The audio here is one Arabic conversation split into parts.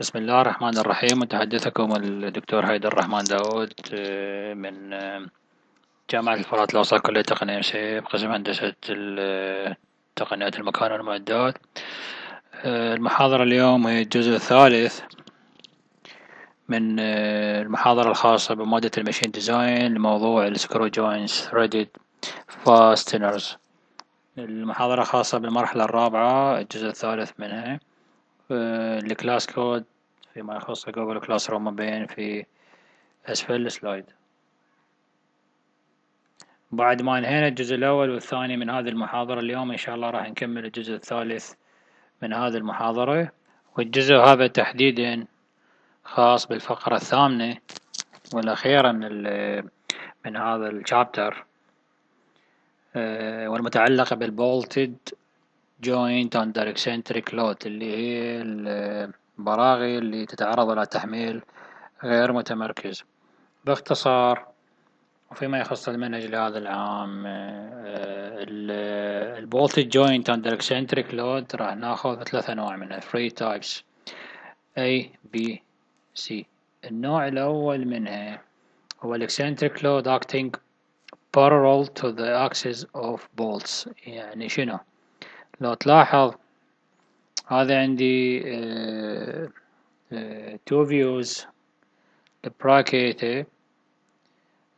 بسم الله الرحمن الرحيم. متحدثكم الدكتور حيدر الرحمن داود آه، من آه، جامعة الفرات الأوسط كلية تقنية نجف قسم هندسة تقنيات المكائن والمعدات. آه، المحاضرة اليوم هي الجزء الثالث من المحاضرة الخاصة بمادة ال machine design لموضوع ال screw joints threaded fasteners المحاضرة خاصة بالمرحلة الرابعة الجزء الثالث منها. ال class code فيما يخص Google Classroom مبين في أسفل ال slide بعد ما انهينا الجزء الأول والثاني من هذه المحاضرة اليوم إن شاء الله راح نكمل الجزء الثالث من هذه المحاضرة. والجزء هذا تحديدا خاص بالفقرة الثامنة والأخيرة من من هذا ال chapter آه، والمتعلقة بال bolted joint under eccentric load اللي هي البراغي اللي تتعرض إلى تحميل غير متمركز. باختصار وفيما يخص المنهج لهذا العام ال bolted joint under eccentric load راح ناخذ ثلاث انواع منها three types A B C. النوع الأول منها هو ال eccentric load acting parallel to the axis of bolts. يعني شنو؟ لو تلاحظ هذا عندي two views bracket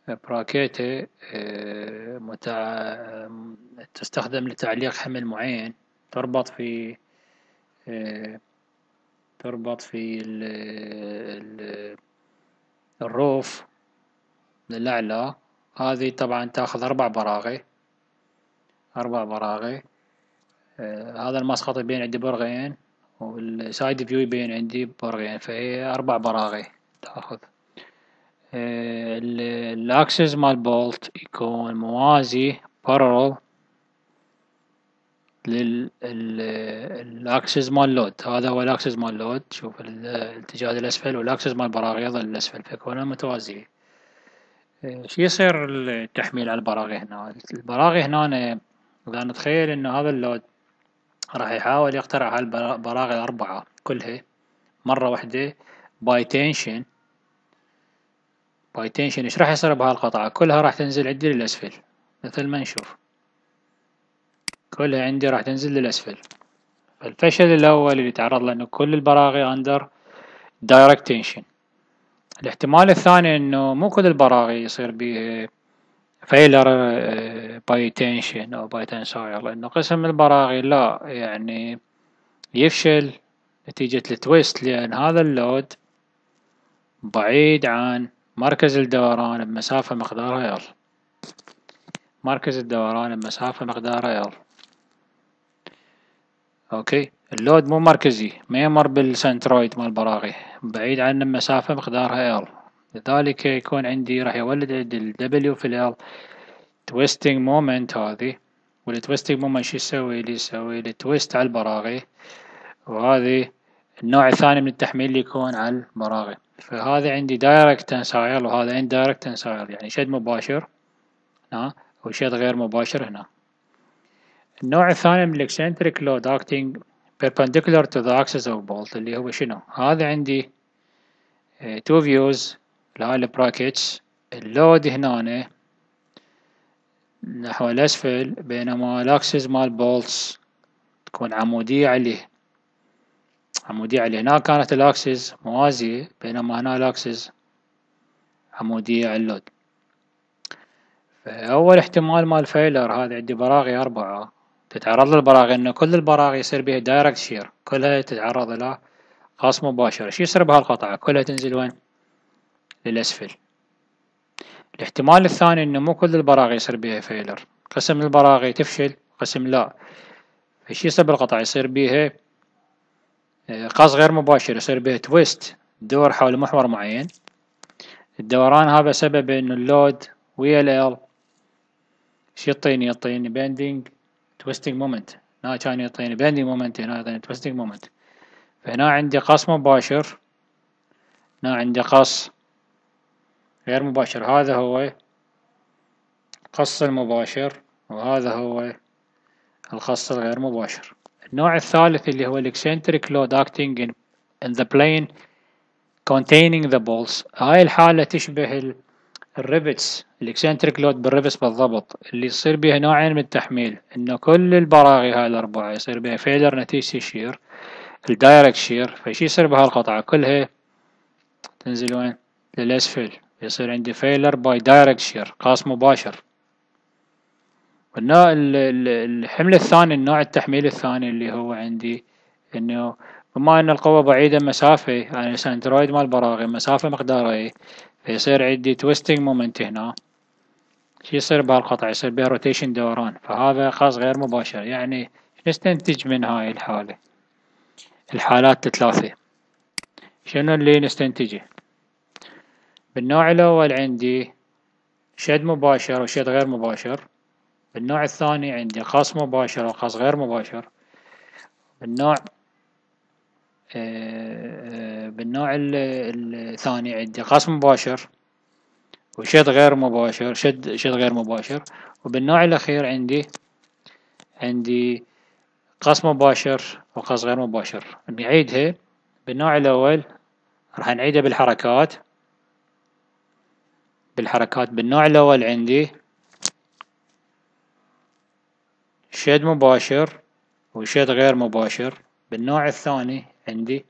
bracket متع... تستخدم لتعليق حمل معين. تربط في تربط في ال... ال... ال roof للأعلى. هذه طبعا تأخذ أربع براغي. أربع براغي. آه، هذا المسقط يبين عندي برغين وال side view يبين عندي برغين فهي أربع براغي تأخذ. آه، ال axis مال bolt يكون موازي parallel لل axis مال load هذا هو ال axis مال load شوف الاتجاه الأسفل وال axis مال البراغي يظل الأسفل فيكون متوازية آه، شو يصير التحميل على البراغي هنا؟ البراغي هنا إذا نتخيل إنه هذا ال load راح يحاول يقتلع هالبراغي الأربعة كلها. مرة واحدة by tension by tension إيش راح يصير بهالقطعة؟ كلها راح تنزل عندي للأسفل مثل ما نشوف. كلها عندي راح تنزل للأسفل. فالفشل الأول اللي تعرض له إنه كل البراغي under direct tension الاحتمال الثاني إنه مو كل البراغي يصير بيها failure by tension أو by tensile لأنه قسم البراغي لا يعني يفشل نتيجة ال twist لأن هذا ال load بعيد عن مركز الدوران بمسافة مقدارها L مركز الدوران بمسافة مقدارها L okay؟ ال load مو مركزي ما يمر بال centroid مال البراغي بعيد عنه بمسافة مقدارها L لذلك يكون عندي راح يولد عندي ال W في L twisting moment هذي وال twisting moment شو يسوي؟ لي يسوي لي twist على البراغي. وهذي النوع الثاني من التحميل اللي يكون على البراغي. فهذا عندي direct tensile وهذا indirect tensile يعني شد مباشر. هنا وشد غير مباشر هنا. النوع الثاني من ال eccentric load acting perpendicular to the axis of bolt اللي هو شنو؟ هذا عندي two views لهاي ال brackets ال load هنا نحو الأسفل بينما ال axis مال bolts تكون عمودية عليه. عمودية عليه. هنا كانت ال axis موازية بينما هنا ال axis عمودية على ال load. فأول احتمال مال failure هذا عندي براغي أربعة. تتعرض للبراغي إنه كل البراغي يصير بها direct shear كلها تتعرض إلى قص مباشر شو يصير بهالقطعة؟ كلها تنزل وين؟ للأسفل. الاحتمال الثاني إنه مو كل البراغي يصير بيها failure قسم البراغي تفشل قسم لا. إيش يصير بالقطع يصير بيها آه، قص غير مباشر يصير بيها twist دور حول محور معين. الدوران هذا سبب إنه ال load ويا L إيش يعطيني يعطيني bending twisting moment هنا كان يعطيني bending moment هنا يعطيني twisting moment فهنا عندي قص مباشر هنا عندي قص غير مباشر. هذا هو القص المباشر وهذا هو القص الغير مباشر. النوع الثالث اللي هو ال eccentric load acting in in the plane containing the bolts. هاي الحالة تشبه ال rivets ال eccentric load بال rivets بالضبط اللي يصير بها نوعين من التحميل. إنه كل البراغي هاي الأربعة يصير بها failure نتيجة ال shear ال direct shear فشي يصير بهالقطعة كلها تنزل وين؟ للأسفل. يصير عندي failure by direct shear قص مباشر. والنوع الحمل الثاني النوع التحميل الثاني اللي هو عندي إنه بما إن القوة بعيدة مسافة يعني ال centroid مال البراغي مسافة مقدارها فيصير عندي twisting moment هنا. شو يصير بهالقطع؟ يصير بها rotation دوران. فهذا قص غير مباشر. يعني نستنتج من هاي الحالة؟ الحالات الثلاثة. شنو اللي نستنتجه بالنوع الأول عندي شد مباشر وشد غير مباشر. بالنوع الثاني عندي قص مباشر وقص غير مباشر. بالنوع آه، بالنوع الثاني عندي قص مباشر وشد غير مباشر شد شد غير مباشر. وبالنوع الأخير عندي عندي قص مباشر وقص غير مباشر. نعيدها بالنوع الأول راح نعيدها بالحركات. بالحركات بالنوع الأول عندي. شد مباشر وشد غير مباشر. بالنوع الثاني عندي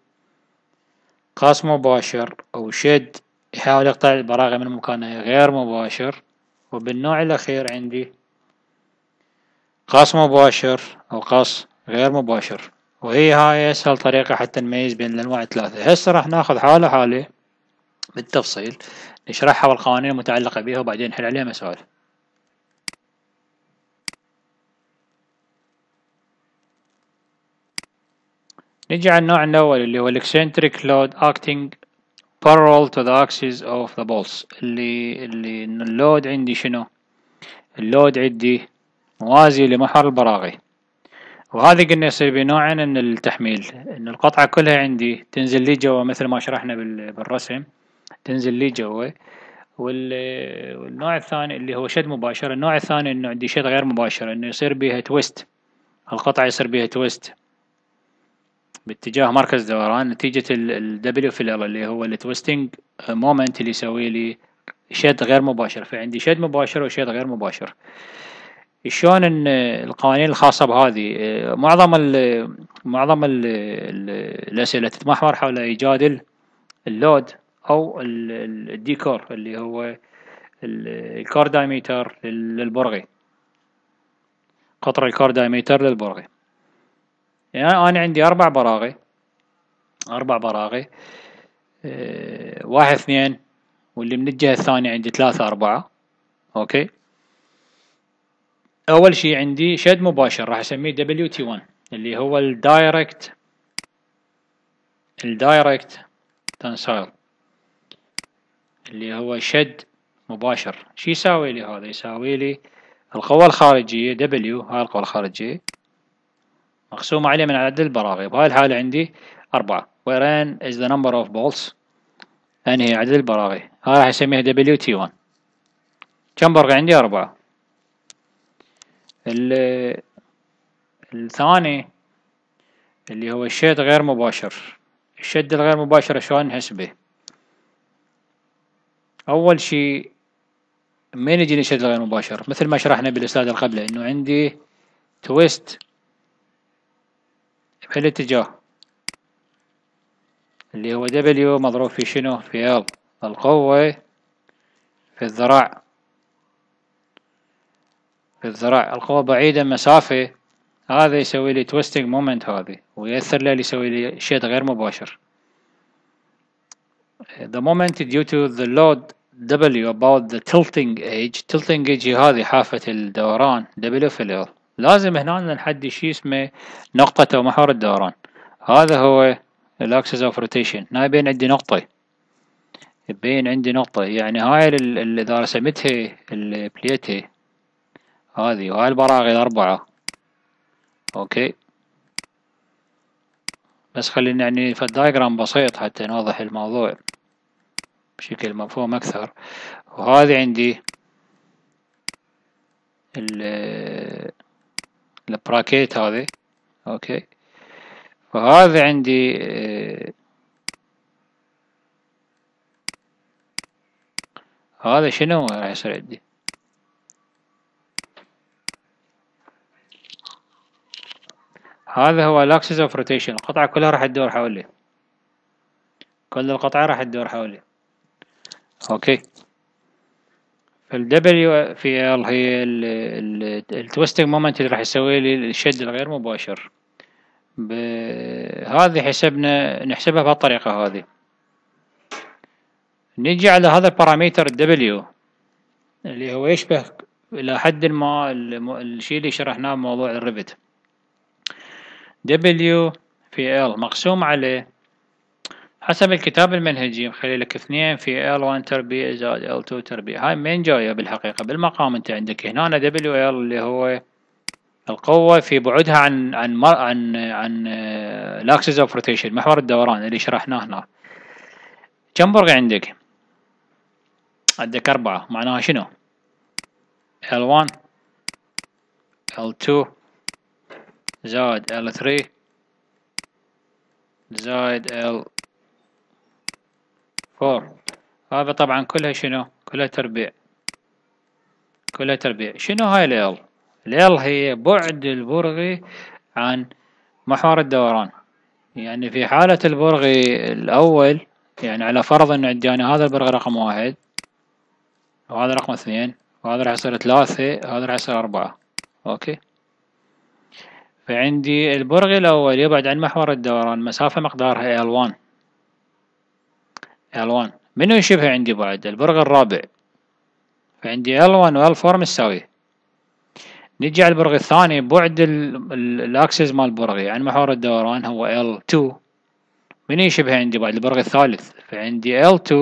قاس مباشر أو شد يحاول يقطع البراغي من مكانها غير مباشر. وبالنوع الأخير عندي قاس مباشر أو قاس غير مباشر. وهي هاي أسهل طريقة حتى نميز بين الأنواع الثلاثة. هسه راح ناخذ حالة حالة بالتفصيل. نشرحها والقوانين المتعلقة بها وبعدين نحل عليها مسائل نجي على النوع الأول اللي هو ال eccentric load acting parallel to the axis of the bolts. اللي اللي ال load عندي شنو؟ ال load عندي موازي لمحور البراغي. وهذه قلنا يصير بنوعين من التحميل. إن القطعة كلها عندي تنزل لي جوا مثل ما شرحنا بالرسم. تنزل لي جوا والنوع الثاني اللي هو شد مباشر النوع الثاني إنه عندي شد غير مباشر إنه يصير بها twist. القطعة يصير بها twist. باتجاه مركز دوران نتيجة ال W في L اللي هو ال twisting moment اللي يسوي لي شد غير مباشر. فعندي شد مباشر وشد غير مباشر. شلون إن القوانين الخاصة بهذه؟ معظم ال معظم ال الأسئلة تتمحور حول إيجاد ال load. أو ال d core اللي هو ال core diameter للبرغي. قطر ال core diameter للبرغي. يعني أنا عندي أربع براغي. أربع براغي. آه واحد اثنين واللي من الجهة الثانية عندي ثلاثة أربعة. okay؟ أول شي عندي شد مباشر راح أسميه WT 1 اللي هو ال direct ال direct tensile اللي هو شد مباشر. شي يساوي لي هذا؟ يساوي لي القوة الخارجية W هاي القوة الخارجية. مقسومة عليه من عدد البراغي بهاي الحالة عندي أربعة. و n is the number of bolts n هي عدد البراغي هاي راح أسميها WT 1 كم برغي عندي؟ أربعة. الثاني اللي هو الشد غير مباشر. الشد الغير مباشر شلون نحسبه أول شي من يجيني الشد الغير مباشر؟ مثل ما شرحنا بالأسئلة القبلة إنه عندي twist بهالاتجاه اللي هو W مضروب في شنو؟ في ال القوة في الذراع. في الذراع. القوة بعيدة مسافة. هذا يسوي لي twisting moment هذه ويأثر لي يسوي لي شد غير مباشر. The moment due to the load W about the tilting edge tilting edge هذه حافة الدوران W في لازم هنا نحدد شيء اسمه نقطة أو محور الدوران. هذا هو ال axis of rotation هنا يبين عندي نقطة. يبين عندي نقطة. يعني هاي إذا رسمتها البليتة هذه. وهاي البراغي الأربعة okay. بس خلينا يعني في ال diagram بسيط حتى نوضح الموضوع. بشكل مفهوم أكثر. وهذا عندي ال bracket هذا okay. وهذا عندي هذا شنو راح يصير عندي؟ هذا هو ال axis of rotation القطعة كلها راح تدور حولي. كل القطعة راح تدور حولي. okay. فال W في L هي ال twisting moment اللي راح يسوي لي الشد الغير مباشر. هذه حسبنا نحسبها بهالطريقة هذه. نجي على هذا ال parameter W اللي هو يشبه إلى حد ما الشيء اللي شرحناه بموضوع ال rivet. W في L مقسوم على حسب الكتاب المنهجي مخلي لك اثنين في L1 تربيع زائد L2 تربيع هاي مين جاية بالحقيقة بالمقام انت عندك هنا WL اللي هو القوة في بعدها عن عن مر عن عن ال axis of rotation محور الدوران اللي شرحناه هنا كم برغي عندك؟ عندك أربعة معناها شنو؟ L1 L2 زائد L3 زائد L4 هذا طبعا كلها شنو؟ كلها تربيع. كلها تربيع. شنو هاي؟ ال L هي بعد البرغي عن محور الدوران. يعني في حالة البرغي الأول يعني على فرض أن عندي هذا البرغي رقم واحد وهذا رقم اثنين وهذا راح يصير ثلاثة وهذا راح يصير أربعة. okay؟ فعندي البرغي الأول يبعد عن محور الدوران مسافة مقدارها L1 L1 منو يشبه عندي بعد؟ البرغي الرابع. فعندي L1 و L4 مساوية نجي على البرغي الثاني بعد ال axis مال البرغي عن محور الدوران هو L2 من يشبه عندي بعد؟ البرغي الثالث. فعندي L2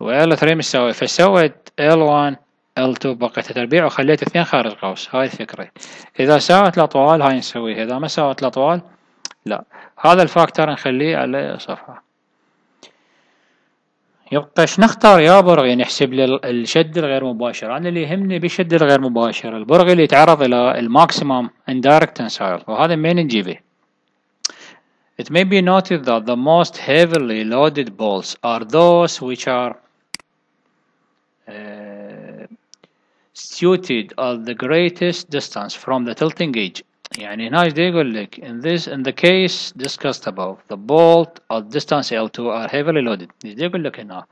و L3 مساوي. فسويت L1 L2 بقيت تربيع وخليت اثنين خارج قوس هاي الفكرة. إذا ساوت الأطوال هاي نسويها. إذا ما ساوت الأطوال لا. هذا ال factor نخليه على صفحة. يبقى إيش نختار يا برغي نحسب الشد الغير مباشر أنا اللي يهمني بالشد الغير مباشر البرغي اللي يتعرض إلى ال maximum indirect tensile وهذا منين نجيبه It may be noted that the most heavily loaded balls are those which are uh, suited at the greatest distance from the tilting gauge يعني هنا إيش يقول لك in this in the case discussed above the bolt at distance L2 are heavily loaded. إيش يقول لك هنا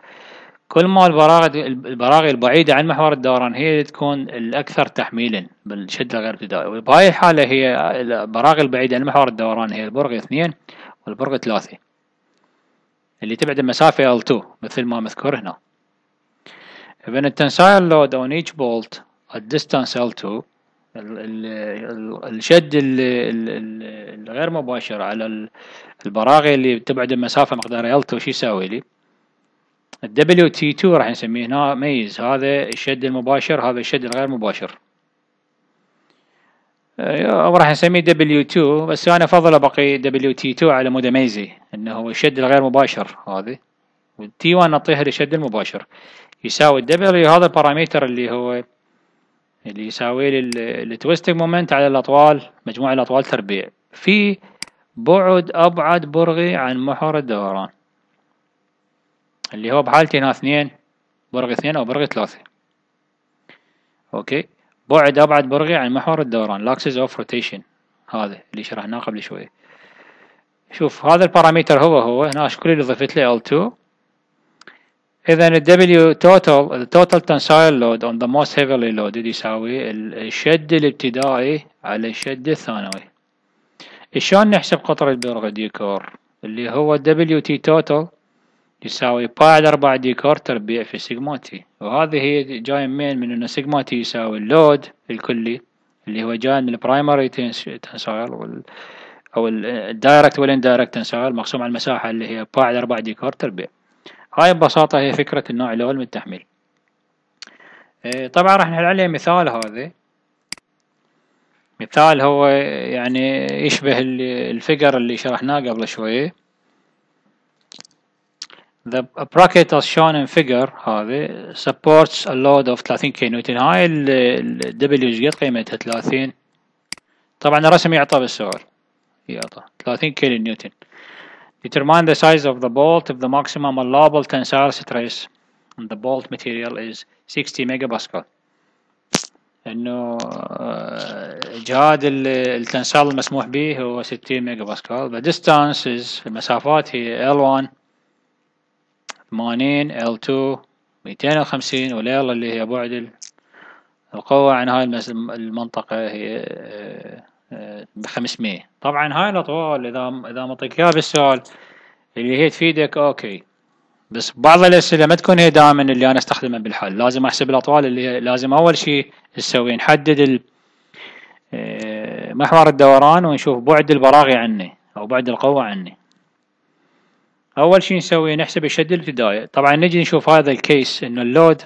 كل ما البراغي البراغي البعيدة عن محور الدوران هي تكون الأكثر تحميلا بالشدة غير ابتدائي وبهاي الحالة هي البراغي البعيدة عن محور الدوران هي البرغي اثنين والبرغي ثلاثة اللي تبعد المسافة L2 مثل ما مذكور هنا. A tensile load on each bolt at distance L2 الشد الغير مباشر على البراغي اللي تبعد المسافة مقدارها L2 شو يساوي لي؟ ال WT2 راح نسميه هنا. ميز. هذا الشد المباشر هذا الشد الغير مباشر. أو راح نسميه W2 بس أنا أفضل أبقي WT2 على مود ميزي إنه هو الشد الغير مباشر هذه. وال T1 نعطيها للشد المباشر. يساوي ال W هذا ال parameter اللي هو اللي يساوي لي ال twisting moment على الأطوال مجموع الأطوال تربيع. في بعد أبعد برغي عن محور الدوران. اللي هو بحالتي هنا اثنين برغي اثنين أو برغي ثلاثة. okay؟ بعد أبعد برغي عن محور الدوران ل axis of rotation. هذا اللي شرحناه قبل شوي شوف هذا ال parameter هو هو هنا كل اللي ضفت له L2 إذا ال W total ال total tensile load on the most heavily loaded يساوي الشد الابتدائي على الشد الثانوي. شلون نحسب قطر البرغي d core؟ اللي هو W T total يساوي pi على أربعة d core تربيع في sigma t وهذه هي جاية من من إنه sigma t يساوي ال load الكلي اللي هو جاي من ال primary tensile وال أو ال direct وال indirect tensile مقسوم على المساحة اللي هي pi على أربعة d core تربيع. هاي ببساطة هي فكرة النوع الأول من التحميل إيه، طبعا راح نحل عليه مثال هذا. مثال هو يعني يشبه الفقرة اللي شرحناه قبل شوية The bracket as shown in figure هذه supports a load of 30 kN هاي ال W قد قيمتها 30 طبعا الرسم يعطى بالسؤال. يعطى. 30 كيلو نيوتن Determine the size of the bolt if the maximum allowable tensile stress the bolt material is 60 megapascal انه آه، جهاد التنسال المسموح به هو 60 ميجا باسكال the distances المسافات هي L1 80 L2 250 وال L اللي هي بعد القوة عن هاي المنطقة هي آه، بخمسمية. طبعا هاي الأطوال إذا إذا مطيك إياها بالسؤال اللي هي تفيدك okay. بس بعض الأسئلة ما تكون هي دائما اللي أنا أستخدمها بالحل. لازم أحسب الأطوال اللي هي لازم أول شي نسوي نحدد آه، محور الدوران ونشوف بعد البراغي عنه أو بعد القوة عنه أول شي نسوي نحسب الشد الابتدائي. طبعا نجي نشوف هذا ال case إنه ال load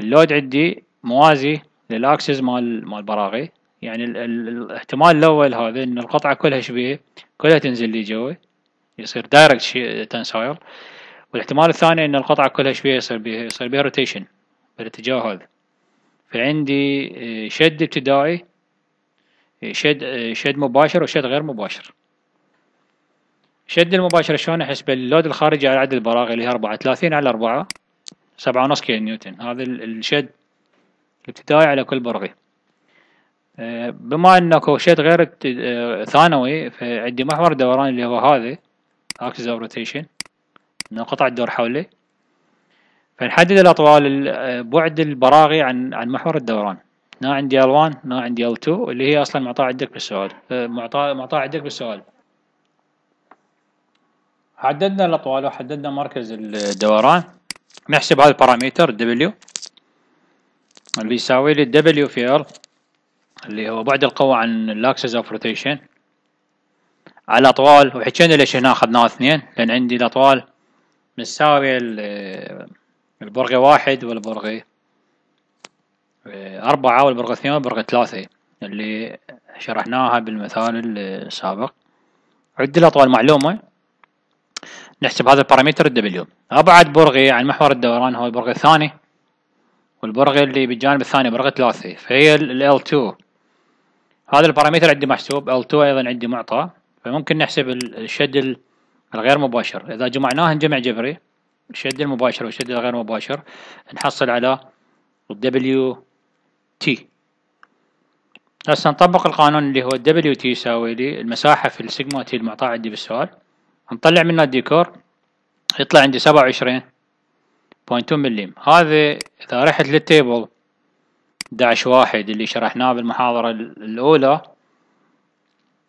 ال load عندي موازي لل axis مال مال البراغي يعني الاحتمال الأول هذا إن القطعة كلها شبيه كلها تنزل لي جوا يصير direct tensile والاحتمال الثاني إن القطعة كلها شوية يصير بيها يصير بيها rotation بالاتجاه هذا. فعندي آه، شد ابتدائي آه، شد آه، شد مباشر وشد غير مباشر. شد المباشر شلون احسب ال load الخارجي على عدد البراغي اللي هي أربعة؟ ثلاثين على أربعة سبعة ونص كيلو نيوتن. هذا الشد الابتدائي على كل برغي. بما انه شد غير ثانوي فعندي محور دوران اللي هو هذا axis of rotation إنه قطع الدور حوله فنحدد الأطوال بعد البراغي عن عن محور الدوران. هنا عندي L1 هنا عندي L2 اللي هي أصلا معطاة عندك بالسؤال. معطاه معطاة عندك بالسؤال. حددنا الأطوال وحددنا مركز الدوران. نحسب هذا ال parameter W. اللي يساوي لي W في L. اللي هو بعد القوة عن ال axis of rotation على الأطوال وحكينا ليش هنا أخذناه اثنين. لأن عندي الأطوال متساوية البرغي واحد والبرغي أربعة والبرغي اثنين والبرغي ثلاثة اللي شرحناها بالمثال السابق. عندي الأطوال معلومة. نحسب هذا ال parameter ال W أبعد برغي عن محور الدوران هو البرغي الثاني والبرغي اللي بالجانب الثاني برغي ثلاثة فهي ال L2 هذا ال parameter عندي محسوب L2 أيضا عندي معطى فممكن نحسب الشد الغير مباشر. إذا جمعناه جمع جبري الشد المباشر والشد الغير مباشر نحصل على W T. هسه نطبق القانون اللي هو W T يساوي لي المساحة في ال sigma t المعطاة عندي بالسؤال. نطلع منه ال d core يطلع عندي سبعة وعشرين point مليم هذا إذا رحت لل table dash واحد اللي شرحناه بالمحاضرة الأولى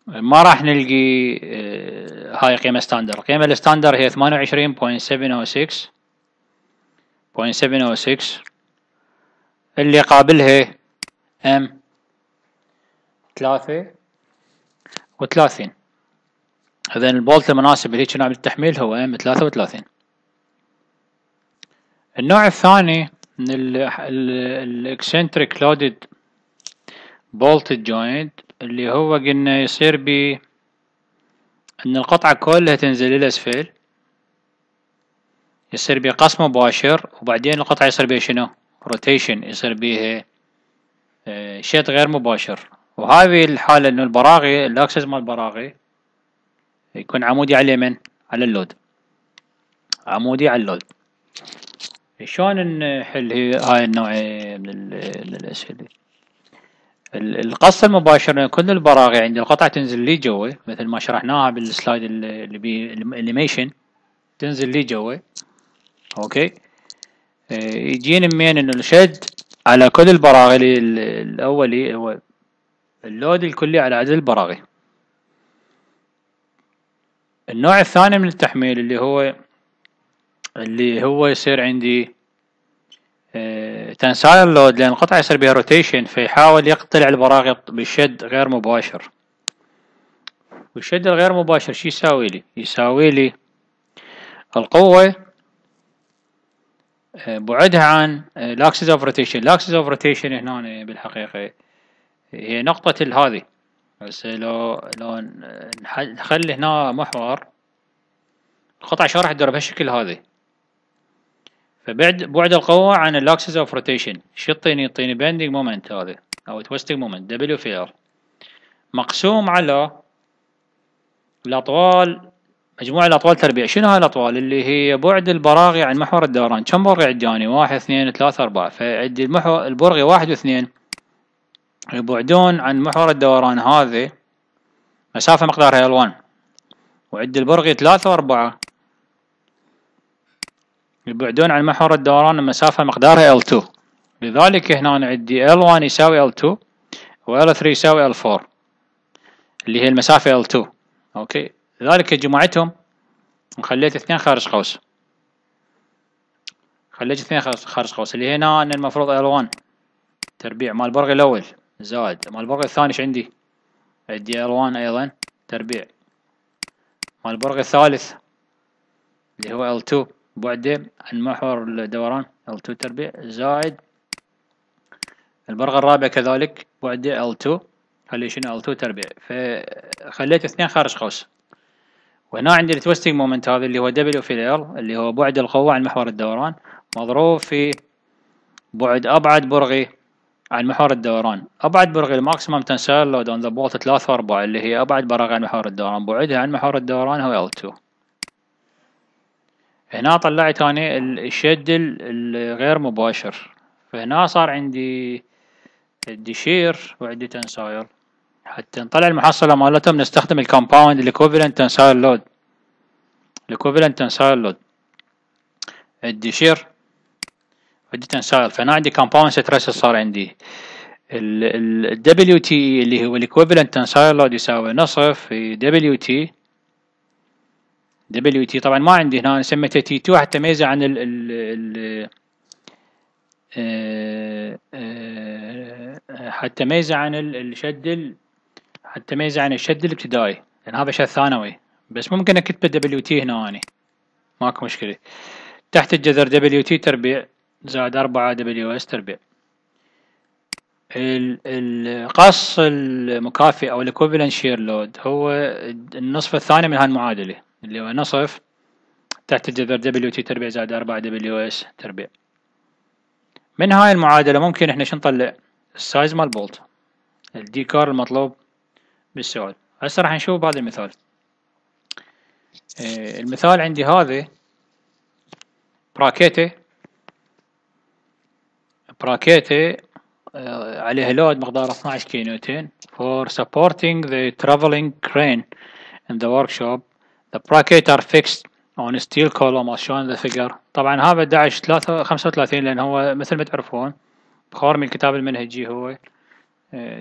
ما راح نلقي آه، هاي قيمة standard القيمة ال standard هي ثمانية وعشرين point seven oh six point seven oh six اللي قابلها M ثلاثة وثلاثين. إذا ال bolt المناسب لهيج نوع من التحميل هو M ثلاثة وثلاثين. النوع الثاني من ال eccentric loaded bolt joint اللي هو قلنا يصير ب إن القطعة كلها تنزل إلى اسفل يصير بقص مباشر وبعدين القطعة يصير بها شنو؟ rotation يصير بيها آه، شد غير مباشر. وهذه الحالة إنه البراغي ال axis مال البراغي يكون عمودي على اليمين على ال load. عمودي على ال load. شلون نحل هاي النوعية من الأسئلة؟ القص المباشر كل البراغي عند القطعة تنزل لي جوا مثل ما شرحناها بالسلايد اللي بي ال animation تنزل لي جوا okay؟ آه، يجيني منين إنه الشد على كل البراغي الأولي هو ال load الكلي على عدد البراغي. النوع الثاني من التحميل اللي هو اللي هو يصير عندي tensile load لأن القطعة يصير بها rotation فيحاول يقتلع البراغي بشد غير مباشر. والشد الغير مباشر شو يساوي لي؟ يساوي لي القوة آه، بعدها عن ال axis of rotation. ال axis of rotation هنا بالحقيقة هي نقطة هذه. بس لو لو نخلي هنا محور القطعة شو راح تدور بهالشكل هذا فبعد بعد القوة عن ال axis of rotation شو يعطيني يعطيني bending moment هذا أو twisting moment W في R مقسوم على الأطوال مجموع الأطوال تربيع. شنو هاي الأطوال؟ اللي هي بعد البراغي عن محور الدوران. كم برغي عندي واحد اثنين ثلاثة أربعة. فعندي المحور البرغي واحد واثنين. يبعدون عن محور الدوران هذا مسافة مقدارها L1 وعندي البرغي ثلاثة وأربعة. يبعدون عن محور الدوران مسافة مقدارها L2 لذلك هنا عندي L1 يساوي L2 و L3 يساوي L4 اللي هي المسافة L2 أوكي؟ لذلك جمعتهم وخليت اثنين خارج قوس. خليت اثنين خارج قوس. اللي هنا إن المفروض L1 تربيع مال البرغي الأول زائد مال البرغي الثاني إيش عندي؟ عندي L1 أيضا تربيع. مال البرغي الثالث اللي هو L2 بعده عن محور الدوران L2 تربيع زائد البرغي الرابع كذلك بعده L2 خلي شنو L2 تربيع. فخليت اثنين خارج قوس. وهنا عندي ال twisting moment هذا اللي هو W في ال اللي هو بعد القوة عن محور الدوران. مضروب في بعد أبعد برغي عن محور الدوران. أبعد برغي ال maximum tensile load on the bolt ثلاثة وأربعة اللي هي أبعد براغي عن محور الدوران. بعدها عن محور الدوران هو L2 هنا طلعت أنا الشد الغير مباشر. فهنا صار عندي ال direct shear وعندي tensile. حتى نطلع المحصلة مالتهم نستخدم الكومباوند الايكوفالنت تنسايل لود الايكوفالنت تنسايل لود الدشير وعندي تنسايل. فهنا عندي compound stress صار عندي. ال WT اللي هو ال equivalent tensile load يساوي نصف في WT WT طبعا ما عندي هنا سميته T 2 حتى أميزه عن ال ال آه، آه، حتى أميزه عن الشد حتى أميزه عن الشد الابتدائي لأن هذا شد ثانوي. بس ممكن أكتب WT هنا أني. ماكو مشكلة. تحت الجذر WT تربيع زائد أربعة WS تربيع. القص المكافئ أو equivalent shear load هو النصف الثاني من هالمعادلة. اللي هو نصف تحت الجذر WT تربيع زائد أربعة WS تربيع. من هاي المعادلة ممكن إحنا شو نطلع؟ ال size مال bolt ال dc المطلوب بالسؤال. هسه راح نشوف بهذا المثال. آه المثال عندي هذا bracket. bracket آه عليها load مقدار 12 كيلو نيوتن for supporting the traveling crane in the workshop. The bracket are fixed on steel column as shown in the figure طبعا هذا داعش ثلاثة خمسة وثلاثين لأن هو مثل ما تعرفون بخور من الكتاب المنهجي هو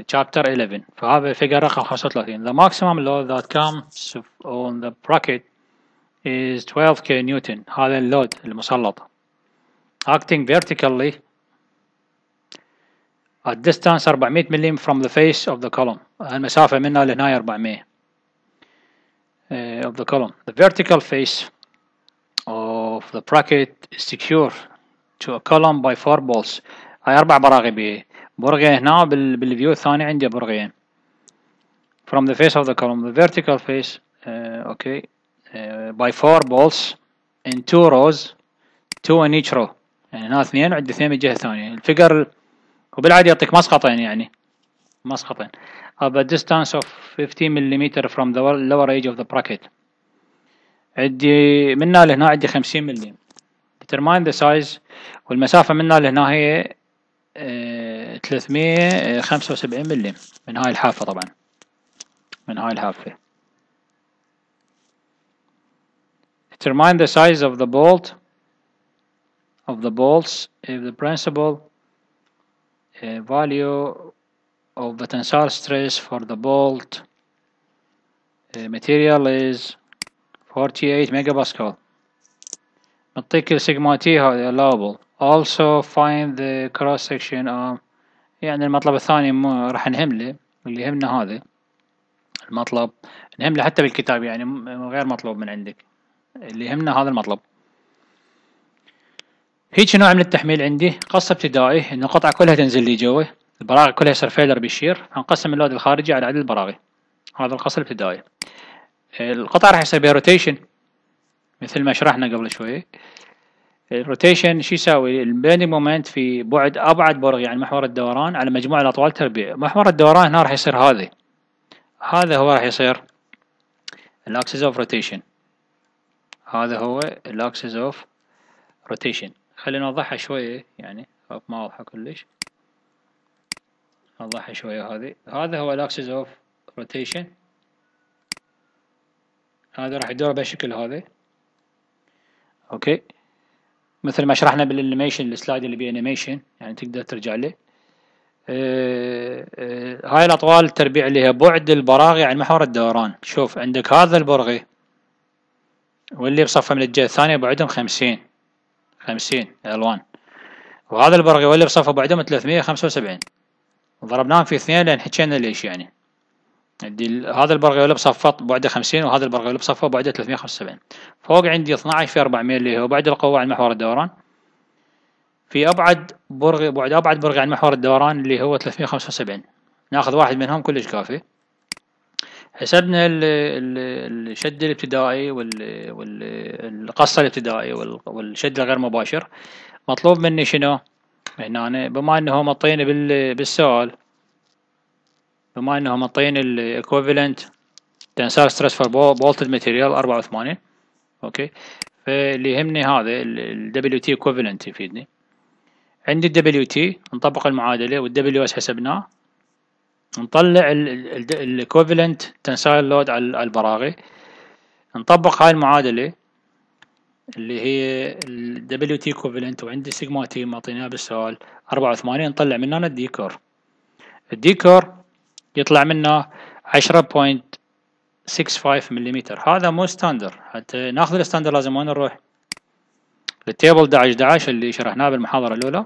chapter 11 فهذا figure رقم خمسة وثلاثين the maximum load that comes on the bracket is 12 k newton هذا اللود المسلط acting vertically at distance 400 ملم from the face of the column المسافة منها لهنا 400 uh, of the column the vertical face of the bracket is secure to a column by four bolts هاي أربع براغي برغي هنا بالفيو الثاني عندي برغيين from the face of the column the vertical face uh, okay uh, by four bolts in two rows two in each row يعني هنا اثنين وعندي اثنين من الجهة الثانية الفيجر وبالعادة يعطيك مسقطين يعني مسقطين of a distance of 15 mm from the lower edge of the bracket عندي من هنا لهنا عندي 50 ملم determine the size والمسافة من هنا لهنا هي 375 ملم من هاي الحافة طبعا من هاي الحافة determine the size of the bolt of the bolts if the principal uh, value of the tensile stress for the bolt uh, material is 48 megapascal. نعطيك السيجما تي هذا allowable. Also find the cross section of يعني المطلب الثاني مو راح نهمله اللي يهمنا هذا المطلب نهمله حتى بالكتاب يعني غير مطلوب من عندك. اللي يهمنا هذا المطلب. أي نوع من التحميل عندي؟ قص ابتدائي ان القطعة كلها تنزل لي جوا البراغي كلها يصير failure بال shear هنقسم ال load الخارجي على عدد البراغي. هذا القص الابتدائي القطعة راح يصير بها rotation مثل ما شرحنا قبل شوي. ال rotation شو يساوي؟ ال bending moment في بعد أبعد برغي عن محور الدوران على مجموع الاطوال تربيع محور الدوران هنا راح يصير هذا هذا هو راح يصير ال axis of rotation هذا هو ال axis of rotation خلينا نوضحها شوية يعني ما واضحة كلش. نوضحها شوية هذه. هذا هو ال axis of rotation هذا راح يدور بهالشكل هذا أوكي. مثل ما شرحنا بال animation ال slide اللي بيه animation يعني تقدر ترجع له. آه، آه، هاي الأطوال التربيع اللي هي بعد البراغي عن محور الدوران. شوف عندك هذا البرغي واللي بصفه من الجهة الثانية بعدهم خمسين. خمسين ألوان. وهذا البرغي واللي بصفه بعدهم ثلاثمية خمسة وسبعين. ضربناهم في اثنين لأن حكينا ليش يعني. عندي هذا البرغي اللي بصفه بعده خمسين وهذا البرغي اللي بصفه بعده ثلاثمية خمسة وسبعين. فوق عندي اثناعش في أربعمية اللي هو بعد القوة عن محور الدوران. في أبعد برغي بعد أبعد برغي عن محور الدوران اللي هو 375 ناخذ واحد منهم كلش كافي. حسبنا الشد الابتدائي والقص الابتدائي والشد الغير مباشر. مطلوب مني شنو؟ هنا بما إنه مطيني بالسؤال بما إنه مطيني ال equivalent tensile stress for bolted material 84 أوكي؟ فاللي يهمني هذا ال WT equivalent يفيدني. عندي ال WT نطبق المعادلة وال WS حسبناه. نطلع ال equivalent tensile load على البراغي. نطبق هاي المعادلة. اللي هي ال WT equivalent وعندي sigma T معطيناها بالسؤال. 84 نطلع منها الديكور. الديكور يطلع منه 10.65 ملم هذا مو standard حتى ناخذ ال standard لازم وين نروح؟ لل table 11 11 اللي شرحناه بالمحاضرة الأولى.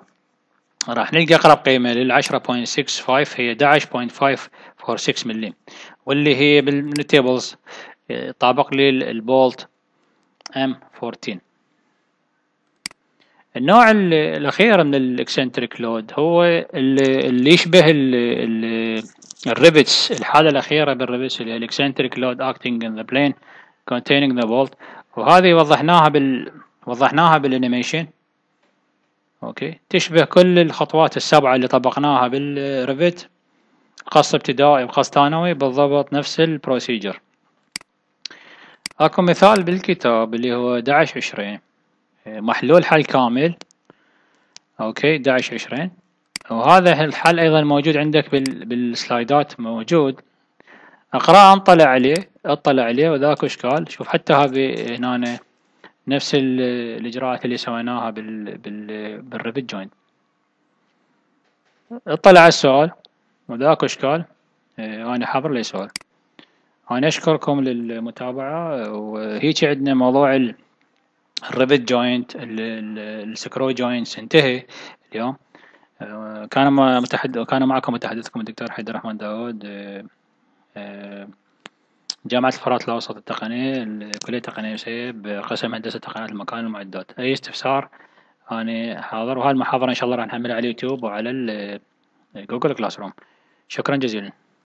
راح نلقى أقرب قيمة لل 10.65 هي 11.546 ملم واللي هي بال tables آه، مطابق لل bolt M14. النوع الأخير من ال eccentric load هو اللي يشبه ال rivets الحالة الأخيرة بال rivets اللي هي ال eccentric load acting in the plane containing the bolt. وهذه وضحناها بال وضحناها بال animation أوكي. تشبه كل الخطوات السبعة اللي طبقناها بال rivet قص ابتدائي وقص ثانوي بالضبط نفس ال procedure أكو مثال بالكتاب اللي هو 11 20 محلول حل كامل. أوكي 11 20 وهذا الحل أيضا موجود عندك بال slides موجود. اقرأ اطلع عليه اطلع عليه وإذا أكو إشكال. شوف حتى هذه هنا نفس الإجراءات اللي سويناها بال بال بال rivet joint اطلع على السؤال وإذا أكو إشكال. إيه، أنا حاضر لأي سؤال. أنا اشكركم للمتابعة وهيك أنهينا موضوع ال rivet joint ال screw joints انتهي اليوم. كان متحد كان معكم متحدثكم الدكتور حيدر الرحمن داود إيه، جامعة الفرات الأوسط التقنية كلية تقنية سيب قسم هندسة تقنيات المكائن والمعدات. أي استفسار أنا حاضر وهالمحاضرة إن شاء الله راح نحملها على اليوتيوب وعلى Google Classroom شكرا جزيلا.